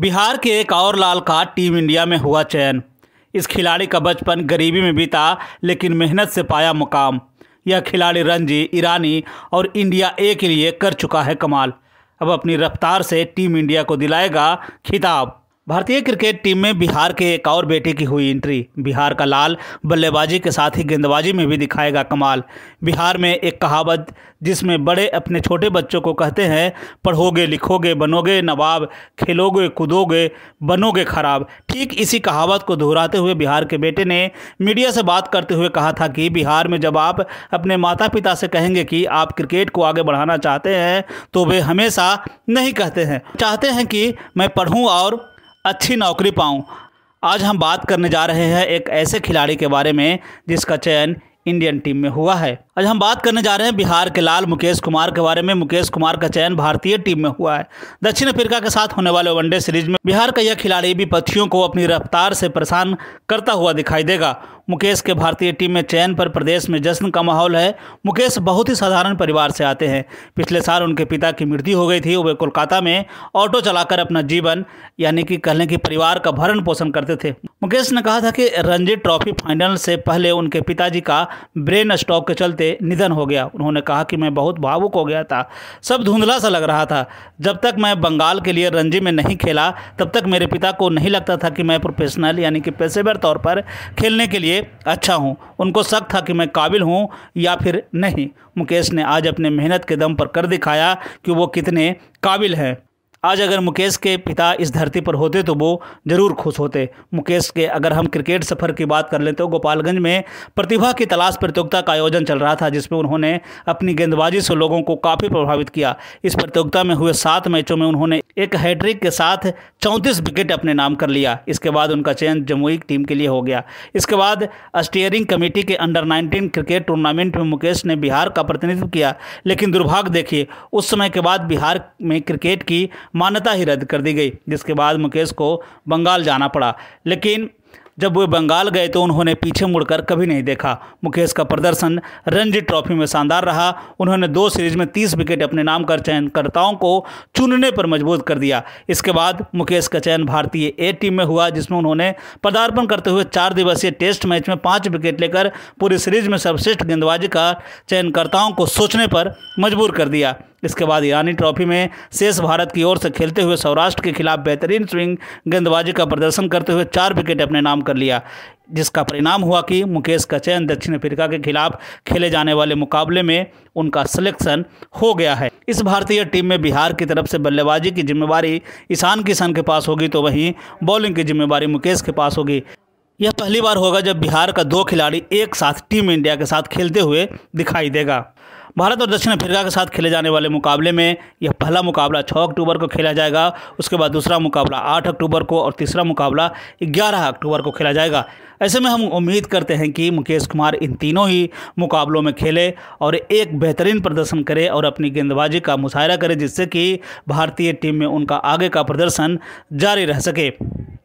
बिहार के एक और लाल का टीम इंडिया में हुआ चयन। इस खिलाड़ी का बचपन गरीबी में बीता, लेकिन मेहनत से पाया मुकाम। यह खिलाड़ी रणजी, ईरानी और इंडिया ए के लिए कर चुका है कमाल। अब अपनी रफ्तार से टीम इंडिया को दिलाएगा खिताब। भारतीय क्रिकेट टीम में बिहार के एक और बेटे की हुई एंट्री। बिहार का लाल बल्लेबाजी के साथ ही गेंदबाजी में भी दिखाएगा कमाल। बिहार में एक कहावत जिसमें बड़े अपने छोटे बच्चों को कहते हैं, पढ़ोगे, लिखोगे, बनोगे, नवाब, खेलोगे, कूदोगे, बनोगे खराब। ठीक इसी कहावत को दोहराते हुए बिहार के बेटे ने मीडिया से बात करते हुए कहा था कि बिहार में जब आप अपने माता पिता से कहेंगे कि आप क्रिकेट को आगे बढ़ाना चाहते हैं तो वे हमेशा नहीं कहते हैं। चाहते हैं कि मैं पढ़ूँ और अच्छी नौकरी पाऊँ। आज हम बात करने जा रहे हैं एक ऐसे खिलाड़ी के बारे में जिसका चयन इंडियन टीम में हुआ है। आज हम बात करने जा रहे हैं बिहार के लाल मुकेश कुमार के बारे में। मुकेश कुमार का चयन भारतीय टीम में हुआ है। दक्षिण अफ्रीका के साथ होने वाले वनडे सीरीज़ में बिहार का यह खिलाड़ी विपक्षियों को अपनी रफ्तार से परेशान करता हुआ दिखाई देगा। मुकेश के भारतीय टीम में चयन पर प्रदेश में जश्न का माहौल है। मुकेश बहुत ही साधारण परिवार से आते हैं। पिछले साल उनके पिता की मृत्यु हो गई थी। वे कोलकाता में ऑटो चलाकर अपना जीवन, यानी कि कहने की परिवार का भरण पोषण करते थे। मुकेश ने कहा था कि रणजी ट्रॉफी फाइनल से पहले उनके पिताजी का ब्रेन स्टॉक के चलते निधन हो गया। उन्होंने कहा कि मैं बहुत भावुक हो गया था। सब धुंधला सा लग रहा था। जब तक मैं बंगाल के लिए रणजी में नहीं खेला, तब तक मेरे पिता को नहीं लगता था कि मैं प्रोफेशनल यानी कि पेशेवर तौर पर खेलने के लिए अच्छा हूँ। उनको शक था कि मैं काबिल हूँ या फिर नहीं। मुकेश ने आज अपने मेहनत के दम पर कर दिखाया कि वो कितने काबिल हैं। आज अगर मुकेश के पिता इस धरती पर होते तो वो ज़रूर खुश होते। मुकेश के अगर हम क्रिकेट सफ़र की बात कर लें तो गोपालगंज में प्रतिभा की तलाश प्रतियोगिता का आयोजन चल रहा था, जिसमें उन्होंने अपनी गेंदबाजी से लोगों को काफ़ी प्रभावित किया। इस प्रतियोगिता में हुए सात मैचों में उन्होंने एक हैट्रिक के साथ चौंतीस विकेट अपने नाम कर लिया। इसके बाद उनका चयन जमुई टीम के लिए हो गया। इसके बाद स्टीयरिंग कमेटी के अंडर नाइनटीन क्रिकेट टूर्नामेंट में मुकेश ने बिहार का प्रतिनिधित्व किया, लेकिन दुर्भाग्य देखिए, उस समय के बाद बिहार में क्रिकेट की मान्यता ही रद्द कर दी गई, जिसके बाद मुकेश को बंगाल जाना पड़ा। लेकिन जब वे बंगाल गए तो उन्होंने पीछे मुड़कर कभी नहीं देखा। मुकेश का प्रदर्शन रणजी ट्रॉफी में शानदार रहा। उन्होंने दो सीरीज़ में तीस विकेट अपने नाम कर चयनकर्ताओं को चुनने पर मज़बूत कर दिया। इसके बाद मुकेश का चयन भारतीय ए टीम में हुआ, जिसमें उन्होंने पदार्पण करते हुए चार दिवसीय टेस्ट मैच में पाँच विकेट लेकर पूरी सीरीज़ में सर्वश्रेष्ठ गेंदबाजी का चयनकर्ताओं को सोचने पर मजबूर कर दिया। इसके बाद ईरानी ट्रॉफी में शेष भारत की ओर से खेलते हुए सौराष्ट्र के खिलाफ बेहतरीन स्विंग, गेंदबाजी का प्रदर्शन करते हुए चार विकेट अपने नाम कर लिया, जिसका परिणाम हुआ कि मुकेश का चयन दक्षिण अफ्रीका के खिलाफ खेले जाने वाले मुकाबले में उनका सिलेक्शन हो गया है। इस भारतीय टीम में बिहार की तरफ़ से बल्लेबाजी की जिम्मेवारी ईशान किशन के पास होगी तो वहीं बॉलिंग की जिम्मेवारी मुकेश के पास होगी। यह पहली बार होगा जब बिहार का दो खिलाड़ी एक साथ टीम इंडिया के साथ खेलते हुए दिखाई देगा। भारत और दक्षिण अफ्रीका के साथ खेले जाने वाले मुकाबले में यह पहला मुकाबला 6 अक्टूबर को खेला जाएगा, उसके बाद दूसरा मुकाबला 8 अक्टूबर को और तीसरा मुकाबला 11 अक्टूबर को खेला जाएगा। ऐसे में हम उम्मीद करते हैं कि मुकेश कुमार इन तीनों ही मुकाबलों में खेले और एक बेहतरीन प्रदर्शन करे और अपनी गेंदबाजी का मुशायरा करे, जिससे कि भारतीय टीम में उनका आगे का प्रदर्शन जारी रह सके।